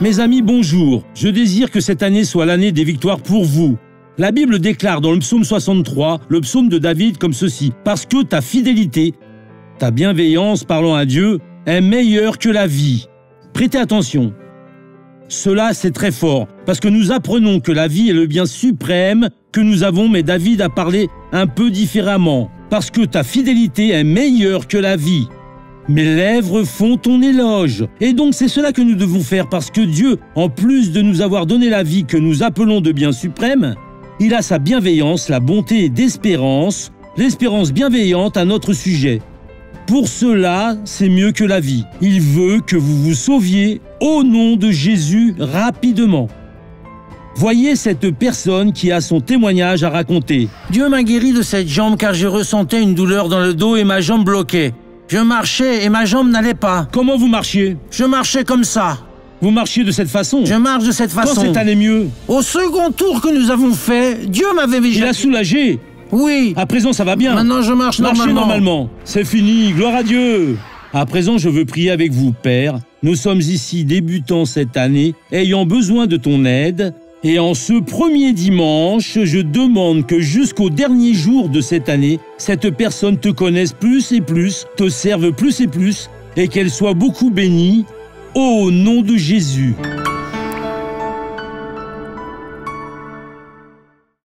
Mes amis, bonjour. Je désire que cette année soit l'année des victoires pour vous. La Bible déclare dans le psaume 63, le psaume de David, comme ceci. Parce que ta fidélité, ta bienveillance parlant à Dieu, est meilleure que la vie. Prêtez attention. Cela, c'est très fort, parce que nous apprenons que la vie est le bien suprême que nous avons, mais David a parlé un peu différemment. Parce que ta fidélité est meilleure que la vie. Mes lèvres font ton éloge. Et donc c'est cela que nous devons faire parce que Dieu, en plus de nous avoir donné la vie que nous appelons de bien suprême, il a sa bienveillance, la bonté d'espérance, l'espérance bienveillante à notre sujet. Pour cela, c'est mieux que la vie. Il veut que vous vous sauviez au nom de Jésus rapidement. Voyez cette personne qui a son témoignage à raconter. Dieu m'a guéri de cette jambe car je ressentais une douleur dans le dos et ma jambe bloquait. Je marchais et ma jambe n'allait pas. Comment vous marchiez? Je marchais comme ça. Vous marchiez de cette façon? Je marche de cette Quand façon. c'est allé mieux? Au second tour que nous avons fait, Dieu m'avait Il déjà... a soulagé. Oui. À présent, ça va bien. Maintenant, je marche Marchez normalement. normalement. C'est fini, gloire à Dieu. À présent, je veux prier avec vous, Père. Nous sommes ici débutants cette année, ayant besoin de ton aide. Et en ce premier dimanche, je demande que jusqu'au dernier jour de cette année, cette personne te connaisse plus et plus, te serve plus et plus, et qu'elle soit beaucoup bénie. Au nom de Jésus.